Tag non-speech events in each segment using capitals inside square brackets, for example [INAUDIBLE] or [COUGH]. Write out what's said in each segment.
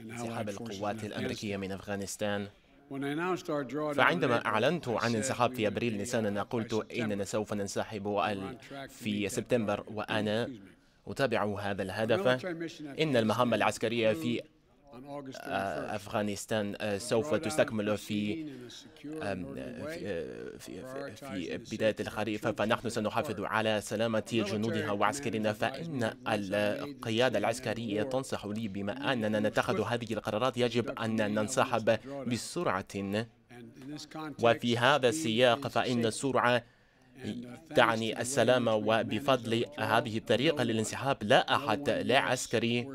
انسحاب القوات الأمريكية من أفغانستان. فعندما أعلنت عن انسحاب في أبريل نيسان أنا قلت إننا سوف ننسحب في سبتمبر وأنا أتابع هذا الهدف. إن المهمة العسكرية في conclude on August 31st. آه، أفغانستان آه، سوف تستكمل في way. في في- بداية الخريف فنحن سنحافظ على سلامة جنودها وعسكرنا فإن القيادة العسكرية تنصح لي بما أننا نتخذ هذه القرارات يجب أن ننسحب بسرعة وفي هذا السياق فإن. السرعة تعني السلام وبفضل هذه الطريقة للانسحاب. لا أحد لا عسكري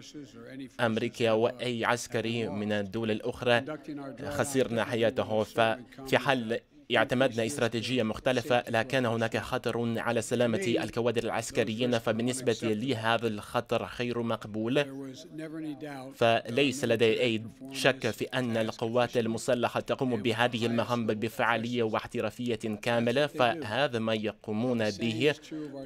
أمريكي وأي عسكري من الدول الأخرى خسرنا حياته ففي حال اعتمدنا استراتيجية مختلفة لا كان هناك خطر على سلامة الكوادر العسكريين فبالنسبة لي هذا الخطر غير مقبول. فليس لدي أي شك في أن القوات المسلحة تقوم بهذه المهام بفعالية واحترافية كاملة فهذا ما يقومون به.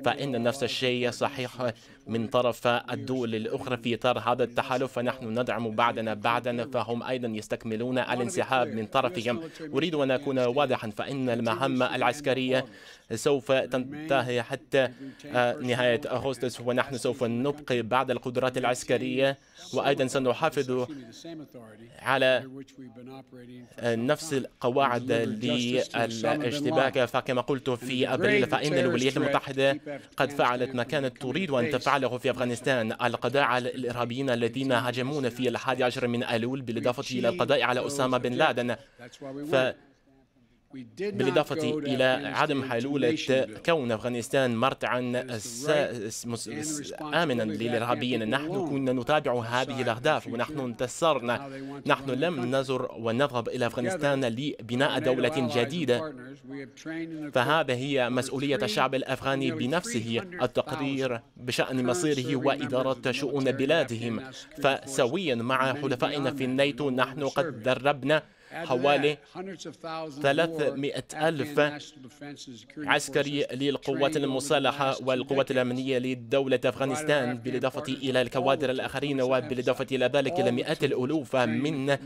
فإن نفس الشيء صحيح من طرف الدول الأخرى في إطار هذا التحالف فنحن ندعم بعضنا بعضا فهم أيضا يستكملون الانسحاب من طرفهم. أريد أن أكون واضحا فإن المهمة العسكرية سوف تنتهي حتى آه، نهاية أغسطس ونحن سوف نبقي بعض القدرات العسكرية. وأيضا سنحافظ على operating نفس القواعد للاشتباك. فكما قلت في أبريل فإن الولايات المتحدة قد فعلت ما كانت تريد ان تفعله في أفغانستان. القضاء على الإرهابيين الذين هاجمون في الحادي عشر من ايلول بالإضافة إلى القضاء على أسامة بن لادن. ف بالإضافة إلى عدم حلولة. كون أفغانستان مرتعا آمنا للإرهابيين. نحن كنا نتابع هذه الأهداف ونحن انتصرنا. نحن لم نزر ونذهب إلى أفغانستان لبناء دولة جديدة. فهذا هي مسؤولية الشعب الأفغاني بنفسه. التقرير بشأن مصيره وإدارة شؤون بلادهم. فسويا مع حلفائنا في الناتو نحن قد دربنا حوالي 300 ألف عسكري للقوات المسلحة والقوات الأمنية لدولة أفغانستان بالإضافة إلى الكوادر الآخرين وبالإضافة إلى ذلك لمئات الألوف من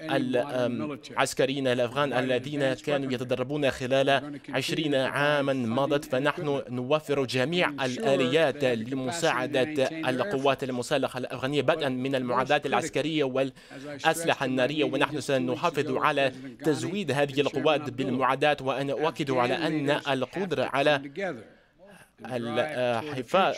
العسكريين الأفغان الذين كانوا يتدربون خلال عشرين عاما مضت فنحن نوفر جميع الآليات لمساعدة القوات المسلحة الأفغانية بدءا من المعدات العسكرية والأسلحة النارية ونحن سنحافظ على تزويد هذه القوات بالمعدات وأنا أؤكد على أن القدرة على الحفاظ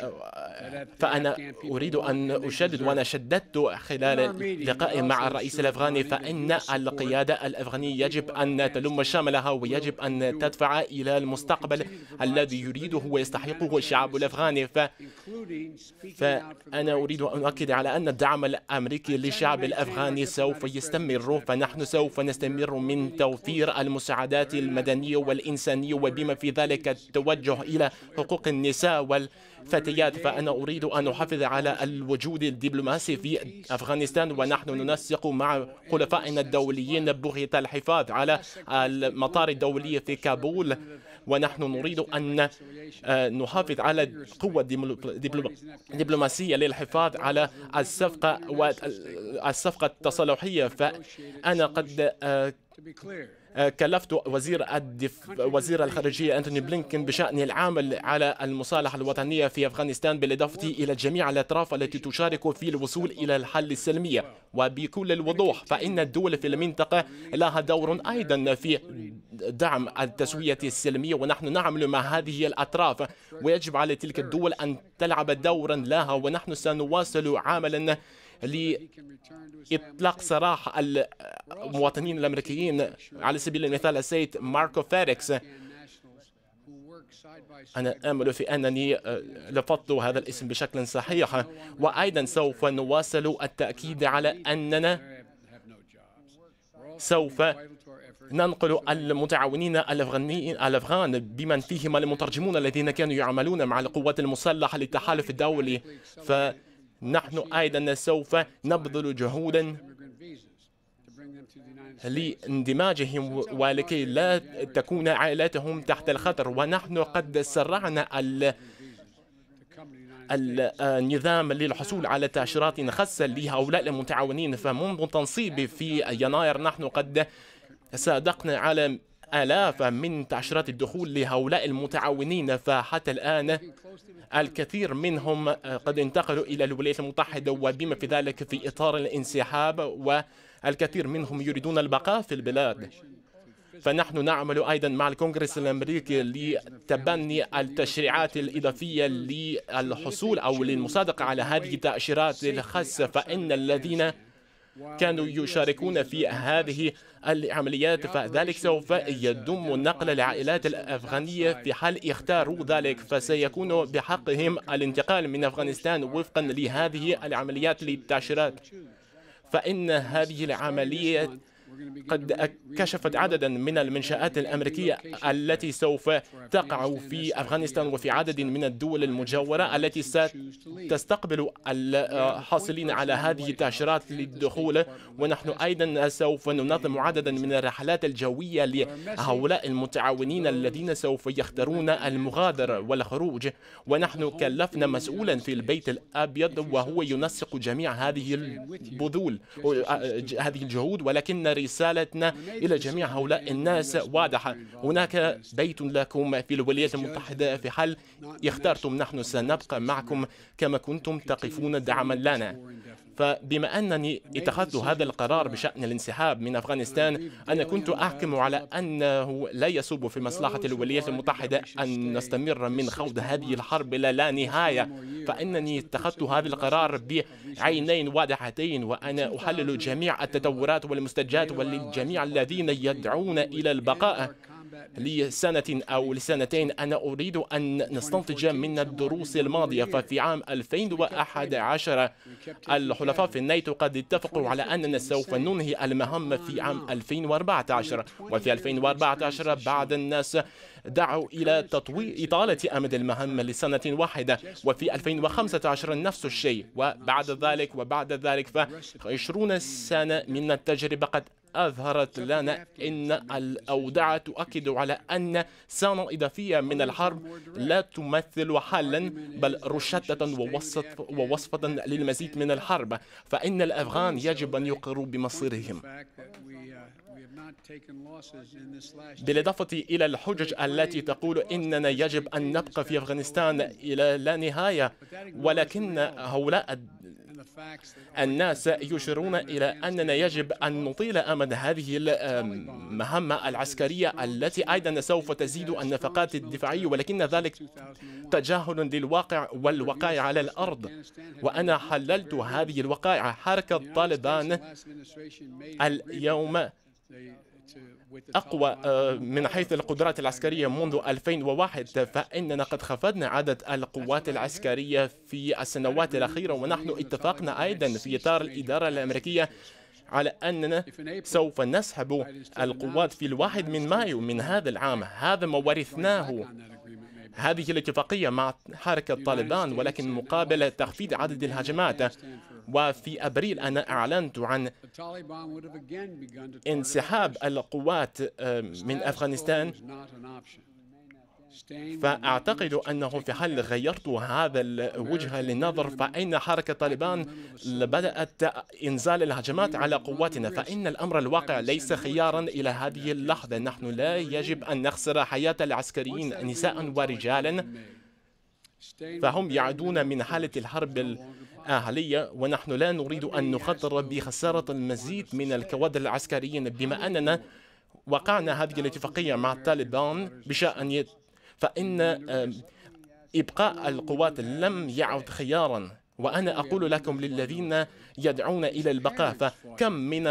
فأنا أريد أن أشدد وأنا شددت خلال لقائي مع الرئيس الأفغاني فإن القيادة الأفغانية يجب أن تلم شملها ويجب أن تدفع إلى المستقبل الذي يريده ويستحقه الشعب الأفغاني. ف... فأنا أريد أن أؤكد على أن الدعم الأمريكي للشعب الأفغاني سوف يستمر فنحن سوف نستمر من توفير المساعدات المدنية والإنسانية وبما في ذلك التوجه إلى حقوق النساء والفتيات فأنا أريد أن أحافظ على الوجود الدبلوماسي في أفغانستان ونحن ننسق مع حلفائنا الدوليين بغية الحفاظ على المطار الدولي في كابول ونحن نريد أن نحافظ على قوة دبلوماسية للحفاظ على الصفقة والصفقة التصالحية فأنا قد كلفت وزير الدف... وزير الخارجية أنتوني بلينكن بشأن العمل على المصالحة الوطنية في أفغانستان بالإضافة إلى جميع الأطراف التي تشارك في الوصول إلى الحل السلمي وبكل الوضوح فإن الدول في المنطقة لها دور أيضا في دعم التسوية السلمية ونحن نعمل مع هذه الأطراف. ويجب على تلك الدول أن تلعب دورا لها ونحن سنواصل عملا لإطلاق سراح المواطنين الأمريكيين على سبيل المثال السيد مارك فريركس. أنا آمل في أنني لفظت هذا الاسم بشكل صحيح وأيضا سوف نواصل التأكيد على أننا سوف ننقل المتعاونين الافغانيين الأفغان بمن فيهم المترجمون الذين كانوا يعملون مع القوات المسلحة للتحالف الدولي. فنحن أيضا سوف نبذل جهودا لاندماجهم ولكي لا تكون عائلاتهم تحت الخطر. ونحن قد سرعنا النظام للحصول على تأشيرات خاصة لهؤلاء المتعاونين. فمنذ تنصيبي في يناير نحن قد صادقنا على آلاف من تأشيرات الدخول لهؤلاء المتعاونين فحتى الآن الكثير منهم قد انتقلوا إلى الولايات المتحدة وبما في ذلك في إطار الانسحاب والكثير منهم يريدون البقاء في البلاد. فنحن نعمل أيضا مع الكونغرس الأمريكي لتبني التشريعات الإضافية للحصول أو للمصادقة على هذه التأشيرات الخاصة فإن الذين كانوا يشاركون في هذه العمليات فذلك سوف يضم نقل العائلات الأفغانية في حال اختاروا ذلك فسيكون بحقهم الانتقال من أفغانستان وفقا لهذه العمليات للتأشيرات فإن هذه العملية قد كشفت عددا من المنشآت الأمريكية التي سوف تقع في أفغانستان وفي عدد من الدول المجاورة التي ستستقبل الحاصلين على هذه التأشيرات للدخول. ونحن أيضا سوف ننظم عددا من الرحلات الجوية لهؤلاء المتعاونين الذين سوف يختارون المغادرة والخروج. ونحن كلفنا مسؤولا في البيت الأبيض وهو ينسق جميع هذه البذول هذه الجهود. ولكن رسالتنا إلى جميع هؤلاء الناس. واضحة هناك بيت لكم في الولايات المتحدة في حال اخترتم نحن سنبقى معكم كما كنتم تقفون دعما لنا. فبما أنني اتخذت هذا القرار بشأن الانسحاب من أفغانستان أنا كنت أحكم على أنه لا يصب في مصلحة الولايات المتحدة أن نستمر من خوض هذه الحرب إلى لا نهاية. فإنني اتخذت هذا القرار بعينين واضحتين وأنا أحلل جميع التطورات والمستجدات وللجميع الذين يدعون إلى البقاء. لسنة أو لسنتين أنا أريد أن نستنتج من الدروس الماضية ففي عام 2011 الحلفاء في الناتو قد اتفقوا على أننا سوف ننهي المهمة في عام 2014 وفي 2014 بعد الناس دعوا إلى تطويل إطالة أمد المهمة لسنة واحدة وفي 2015 نفس الشيء وبعد ذلك وبعد ذلك ف 20 سنة من التجربة قد أظهرت لنا أن الأوضاع تؤكد على أن سنة إضافية من الحرب لا تمثل حلا بل رشدة ووصفة للمزيد من الحرب فإن الأفغان يجب أن يقروا بمصيرهم. بالإضافة إلى الحجج التي تقول إننا يجب أن نبقى في أفغانستان إلى لا نهاية ولكن هؤلاء الناس يشيرون إلى أننا يجب أن نطيل أمد هذه المهمة العسكرية التي أيضا سوف تزيد النفقات الدفاعية ولكن ذلك تجاهل للواقع والوقائع على الأرض. وأنا حللت هذه الوقائع. حركة طالبان اليوم أقوى آه، من حيث القدرات العسكرية منذ 2001 فإننا قد خفضنا عدد القوات العسكرية في السنوات الأخيرة ونحن اتفقنا أيضا في إطار الإدارة الأمريكية على أننا سوف نسحب القوات في الواحد من مايو من هذا العام. هذا ما ورثناه. هذه الاتفاقية مع حركة طالبان ولكن مقابل تخفيض عدد الهجمات وفي أبريل أنا أعلنت عن انسحاب القوات من أفغانستان. فأعتقد أنه في حال غيرت هذا الوجه للنظر فإن حركة طالبان بدأت إنزال الهجمات على قواتنا. فإن الأمر الواقع ليس خيارا إلى هذه اللحظة. نحن لا يجب أن نخسر حياة العسكريين نساء ورجالا. فهم يعدون من حالة الحرب الأهلية ونحن لا نريد أن نخطر بخسارة المزيد من الكوادر العسكريين بما أننا وقعنا هذه الاتفاقية مع الطالبان بشأن فإن إبقاء القوات لم يعد خيارا. وأنا أقول لكم للذين يدعون إلى البقاء فكم من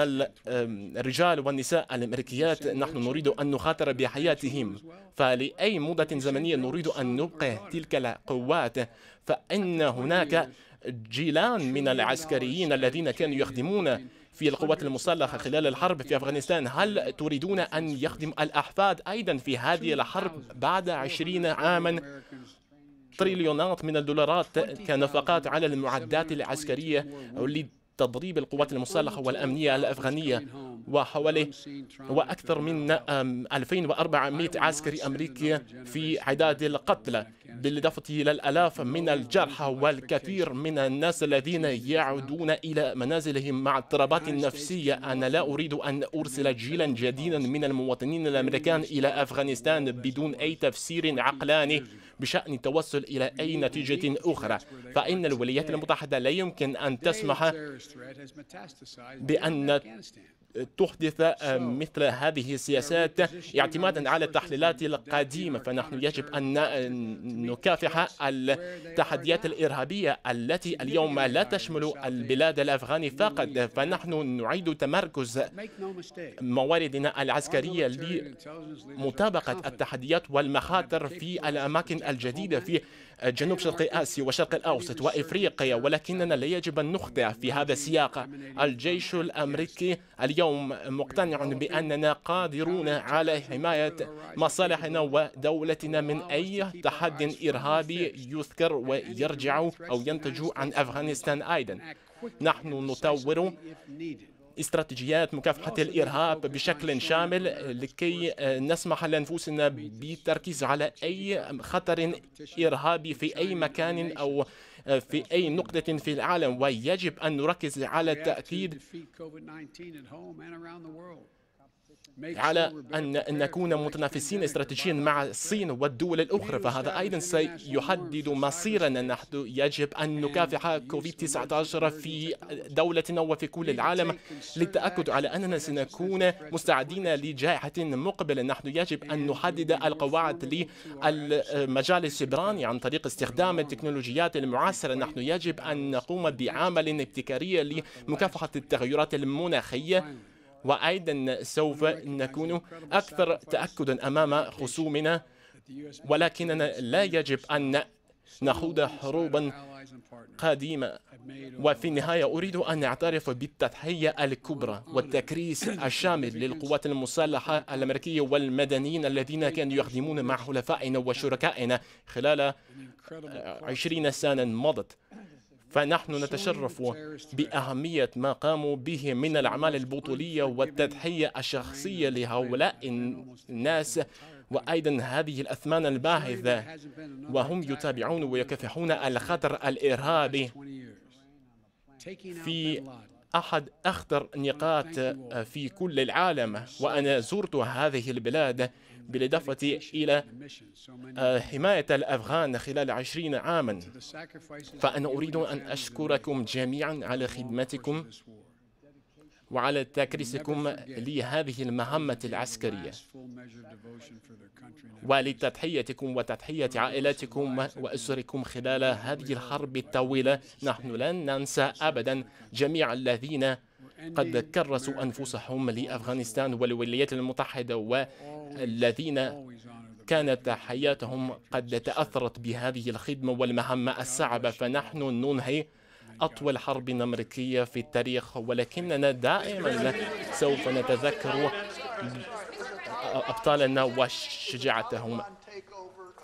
الرجال والنساء الأمريكيات نحن نريد أن نخاطر بحياتهم. فلأي مدة زمنية نريد أن نبقى تلك القوات. فإن هناك جيلان من العسكريين الذين كانوا يخدمون في القوات المسلحة خلال الحرب في أفغانستان. هل تريدون أن يخدم الأحفاد أيضا في هذه الحرب بعد عشرين عاما؟ تريليونات من الدولارات كنفقات على المعدات العسكرية لتدريب القوات المسلحة والأمنية الأفغانية. وحوالي وأكثر من 2400 عسكري أمريكي في عداد القتلى بالإضافة إلى الألاف من الجرحى والكثير من الناس الذين يعودون إلى منازلهم مع اضطرابات نفسية. أنا لا أريد أن أرسل جيلا جديدا من المواطنين الأمريكان إلى أفغانستان بدون أي تفسير عقلاني بشأن التوصل إلى أي نتيجة أخرى. فإن الولايات المتحدة لا يمكن أن تسمح بأن تحدث مثل هذه السياسات اعتمادا على التحليلات القديمة فنحن يجب أن نكافح التحديات الإرهابية التي اليوم لا تشمل البلاد الأفغاني فقط فنحن نعيد تمركز مواردنا العسكرية لمطابقة التحديات والمخاطر في الأماكن الجديدة في جنوب شرق آسيا وشرق الأوسط وإفريقيا ولكننا لا يجب أن نخطئ في هذا السياق. الجيش الأمريكي اليوم مقتنع بأننا قادرون على حماية مصالحنا ودولتنا من أي تحد إرهابي يذكر ويرجع أو ينتج عن أفغانستان أيضا. نحن نطور استراتيجيات مكافحة الإرهاب بشكل شامل لكي نسمح لأنفسنا بالتركيز على أي خطر إرهابي في أي مكان أو في أي نقطة في العالم ويجب أن نركز على التأكيد على أن نكون متنافسين استراتيجيا مع الصين والدول الأخرى. فهذا أيضا سيحدد مصيرنا نحن يجب أن نكافح كوفيد 19 في دولتنا وفي كل العالم للتأكد على أننا سنكون مستعدين لجائحة مقبلة. نحن يجب أن نحدد القواعد للمجال السبراني عن طريق استخدام التكنولوجيات المعاصرة. نحن يجب أن نقوم بعمل ابتكاري لمكافحة التغيرات المناخية. وأيضا سوف نكون أكثر تأكدا أمام خصومنا ولكننا لا يجب أن نخوض حروبا قديمة. وفي النهاية أريد أن أعترف بالتضحية الكبرى والتكريس [COUGHS] الشامل للقوات المسلحة الأمريكية والمدنيين الذين كانوا يخدمون مع حلفائنا وشركائنا خلال عشرين سنة مضت. [COUGHS] فنحن نتشرف بأهمية ما قاموا به من الأعمال البطولية والتضحية الشخصية لهؤلاء الناس وأيضا هذه الأثمان الباهظة وهم يتابعون ويكافحون الخطر الإرهابي في أحد أخطر نقاط في كل العالم وأنا زرت هذه البلاد بالإضافة إلى آه، حماية الأفغان خلال عشرين عاما. فأنا أريد أن أشكركم جميعا على خدمتكم. وعلى تكريسكم لهذه المهمة العسكرية. ولتضحيتكم وتضحية عائلاتكم وأسركم خلال هذه الحرب الطويلة. نحن لن ننسى أبدا جميع الذين قد كرسوا أنفسهم لأفغانستان والولايات المتحدة والذين كانت حياتهم قد تأثرت بهذه الخدمة والمهمة الصعبة. فنحن ننهي أطول حرب أمريكية في التاريخ ولكننا دائما سوف نتذكر أبطالنا وشجاعتهم.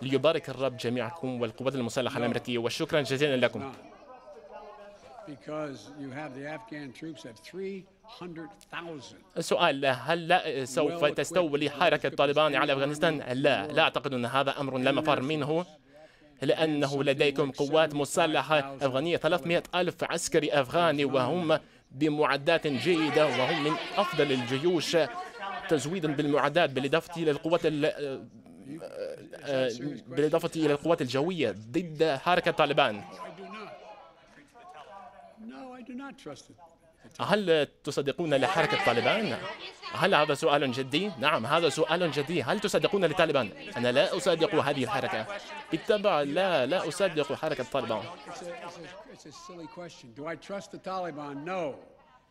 ليبارك الرب جميعكم والقوات المسلحة الأمريكية وشكرا جزيلا لكم. السؤال هل سوف تستولي حركة طالبان على أفغانستان؟ لا لا أعتقد أن هذا أمر لا مفر منه. لأنه لديكم قوات مسلحة أفغانية 300 ألف عسكري أفغاني وهم بمعدات جيدة وهم من أفضل الجيوش تزويدا بالمعدات بالإضافة إلى القوات بالإضافة إلى القوات الجوية ضد حركة طالبان. هل تصدقون لحركة طالبان؟ هل هذا سؤال جدي؟ نعم هذا سؤال جدي. هل تصدقون لطالبان؟ أنا لا أصدق هذه الحركة. بالطبع لا لا أصدق حركة طالبان.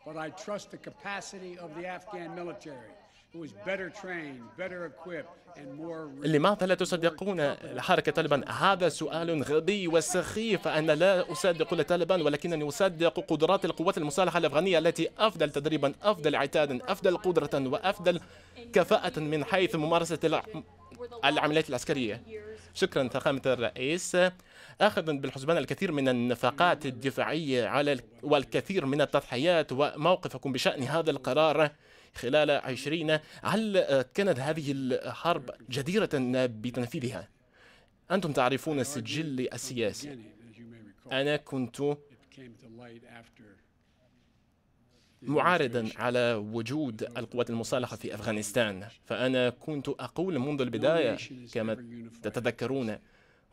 But I trust the capacity of the Afghan military, لماذا لا تصدقون حركة طالبان؟ هذا سؤال غبي وسخيف. أنا لا أصدق الطالبان ولكنني أصدق قدرات القوات المسلحة الأفغانية التي أفضل تدريبا أفضل عتادا أفضل قدرة وأفضل كفاءة من حيث ممارسة العمليات العسكرية. شكرا فخامة الرئيس. أخذا بالحسبان الكثير من النفقات الدفاعية على والكثير من التضحيات وموقفكم بشأن هذا القرار خلال عشرين هل كانت هذه الحرب جديرة بتنفيذها؟ أنتم تعرفون سجلي السياسي أنا كنت معارضا على وجود القوات المسلحة في أفغانستان فأنا كنت أقول منذ البداية كما تتذكرون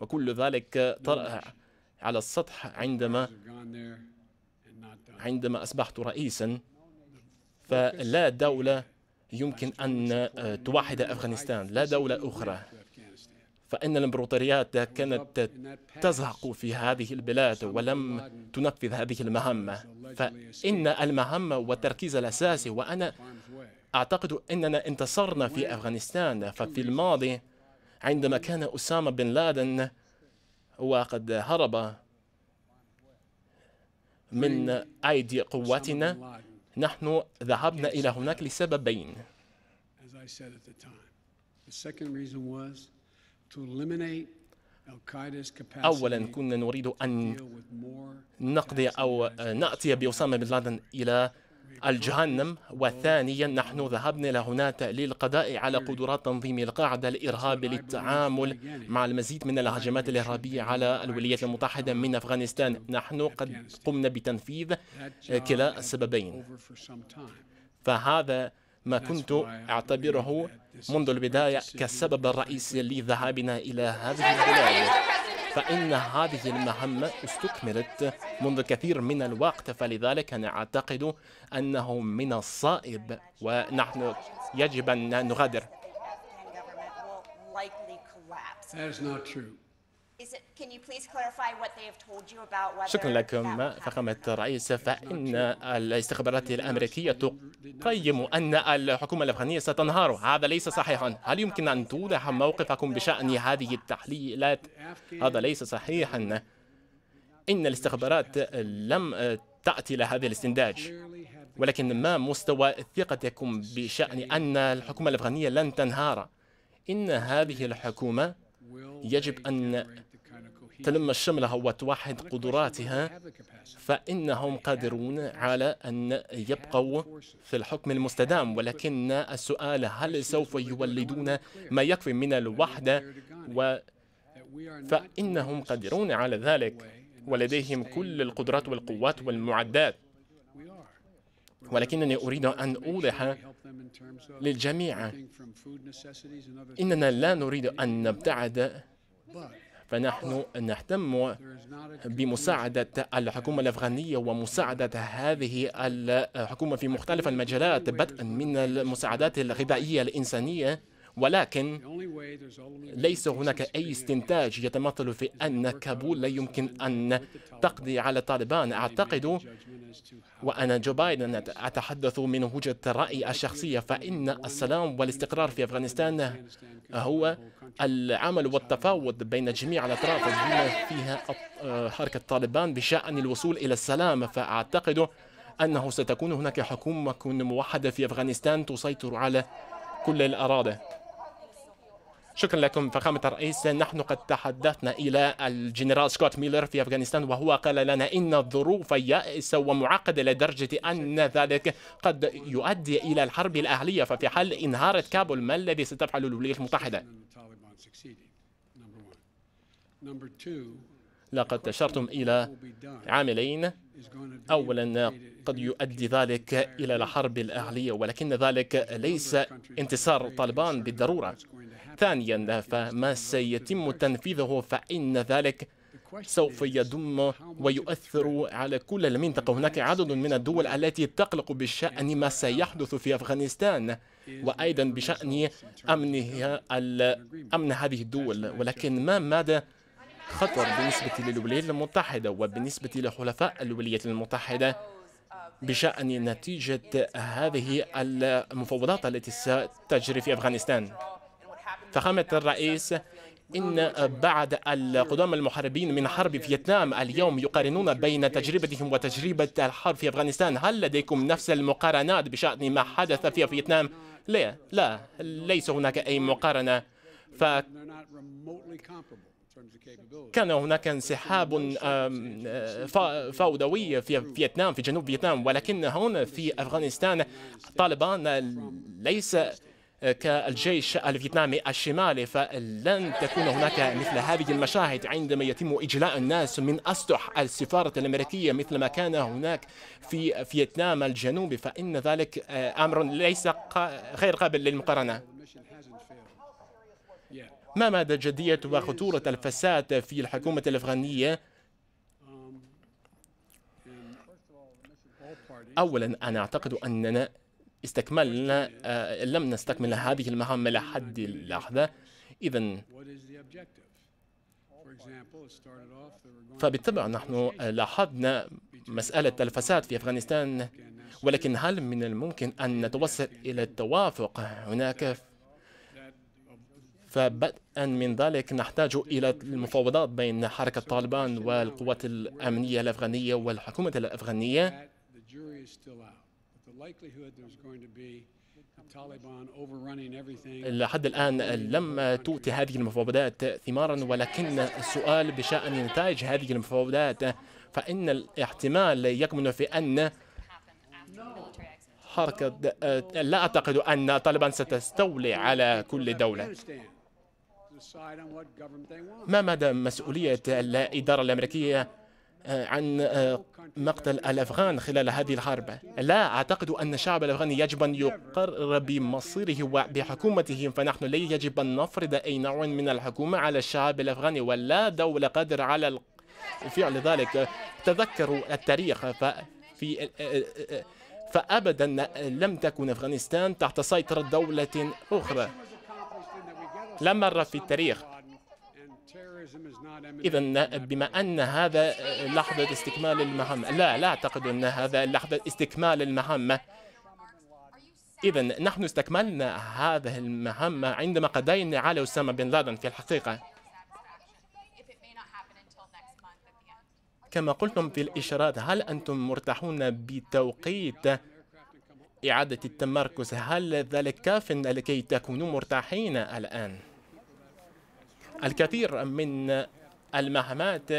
وكل ذلك طرأ على السطح عندما عندما أصبحت رئيسا فلا دولة يمكن أن توحد أفغانستان لا دولة أخرى. فإن الإمبراطوريات كانت تزهق في هذه البلاد ولم تنفذ هذه المهمة. فإن المهمة والتركيز الأساسي وأنا أعتقد أننا انتصرنا في أفغانستان ففي الماضي عندما كان أسامة بن لادن وقد هرب من أيدي قواتنا نحن ذهبنا إلى هناك لسببين أولا كنا نريد أن نقضي أو نأتي بأسامة بن لادن إلى الجهنم وثانيا نحن ذهبنا إلى هناك للقضاء على قدرات تنظيم القاعدة الإرهابي للتعامل مع المزيد من الهجمات الإرهابية على الولايات المتحدة من أفغانستان. نحن قد قمنا بتنفيذ كلا السببين فهذا ما كنت أعتبره منذ البداية كالسبب الرئيسي لذهابنا إلى هذه البلاد فإن هذه المهمة استكملت منذ كثير من الوقت فلذلك أنا أعتقد أنه من الصائب ونحن يجب أن نغادر That is not true. شكرا لكم فخامة الرئيس فإن الاستخبارات الأمريكية تقيم أن الحكومة الأفغانية ستنهار. هذا ليس صحيحا. هل يمكن أن توضح موقفكم بشأن هذه التحليلات؟ هذا ليس صحيحا. إن الاستخبارات لم تأتي لهذا الاستنتاج. ولكن ما مستوى ثقتكم بشأن أن الحكومة الأفغانية لن تنهار؟ إن هذه الحكومة يجب أن تلم شملها وتوحد قدراتها. فإنهم قادرون على أن يبقوا في الحكم المستدام. ولكن السؤال هل سوف يولدون ما يكفي من الوحدة؟ و فإنهم قادرون على ذلك. ولديهم كل القدرات والقوات والمعدات. ولكنني أريد أن أوضح للجميع إننا لا نريد أن نبتعد فنحن نهتم بمساعدة الحكومة الأفغانية ومساعدة هذه الحكومة في مختلف المجالات بدءا من المساعدات الغذائية الإنسانية. ولكن ليس هناك أي استنتاج يتمثل في أن كابول لا يمكن أن تقضي على طالبان أعتقد وأنا جو بايدن أتحدث من وجهة رأيي الشخصية فإن السلام والاستقرار في أفغانستان هو العمل والتفاوض بين جميع الأطراف بما فيها حركة طالبان بشأن الوصول إلى السلام. فأعتقد أنه ستكون هناك حكومة موحدة في أفغانستان تسيطر على كل الأراضي. شكرا لكم فخامة الرئيس. نحن قد تحدثنا إلى الجنرال سكوت ميلر في أفغانستان وهو قال لنا إن الظروف يائسة ومعقدة لدرجة أن ذلك قد يؤدي إلى الحرب الأهلية. ففي حال انهارت كابول ما الذي ستفعل الولايات المتحدة؟ لقد أشرتم إلى عاملين. أولا قد يؤدي ذلك إلى الحرب الأهلية ولكن ذلك ليس انتصار طالبان بالضرورة. ثانيا فما سيتم تنفيذه فإن ذلك سوف يضم ويؤثر على كل المنطقة. هناك عدد من الدول التي تقلق بشأن ما سيحدث في أفغانستان وأيضا بشأن أمنها أمن هذه الدول. ولكن ما مدى خطر بالنسبة للولايات المتحدة وبالنسبة لحلفاء الولايات المتحدة بشأن نتيجة هذه المفاوضات التي ستجري في أفغانستان؟ فخامة الرئيس إن بعد القدام المحاربين من حرب فيتنام اليوم يقارنون بين تجربتهم وتجربة الحرب في أفغانستان هل لديكم نفس المقارنات بشأن ما حدث في فيتنام؟ لا لا ليس هناك أي مقارنة ف كان هناك انسحاب فوضوي في فيتنام في جنوب فيتنام ولكن هنا في أفغانستان طالبان ليس كالجيش الفيتنامي الشمالي فلن تكون هناك مثل هذه المشاهد عندما يتم إجلاء الناس من أسطح السفارة الأمريكية مثل ما كان هناك في فيتنام الجنوبي فإن ذلك أمر ليس غير قابل للمقارنة ما مدى جدية وخطورة الفساد في الحكومة الأفغانية؟ أولا أنا أعتقد أننا استكملنا آه، لم نستكمل هذه المهمة لحد اللحظة إذا فبالطبع نحن لاحظنا مسألة الفساد في أفغانستان ولكن هل من الممكن أن نتوصل إلى التوافق هناك؟ فبدءا من ذلك نحتاج إلى المفاوضات بين حركة طالبان والقوات الأمنية الأفغانية والحكومة الأفغانية. لحد الآن لم تؤتي هذه المفاوضات ثمارا ولكن السؤال بشأن نتائج هذه المفاوضات فإن الاحتمال يكمن في أن حركة لا أعتقد أن طالبان ستستولي على كل دولة. ما مدى مسؤولية الإدارة الأمريكية عن آه، مقتل الأفغان خلال هذه الحرب. لا أعتقد أن الشعب الأفغاني يجب أن يقر بمصيره وبحكومته فنحن لا يجب أن نفرض أي نوع من الحكومة على الشعب الأفغاني ولا دولة قادرة على فعل ذلك. تذكروا التاريخ ففي آه، فأبدا لم تكن أفغانستان تحت سيطرة دولة أخرى. لا مرة في التاريخ إذا بما أن هذا لحظة استكمال المهمة لا لا أعتقد أن هذا لحظة استكمال المهمة إذا نحن استكملنا هذه المهمة عندما قضينا على أسامة بن لادن في الحقيقة. كما قلتم في الإشارات هل أنتم مرتاحون بتوقيت إعادة التمركز؟ هل ذلك كاف لكي تكونوا مرتاحين الآن؟ الكثير من المهمات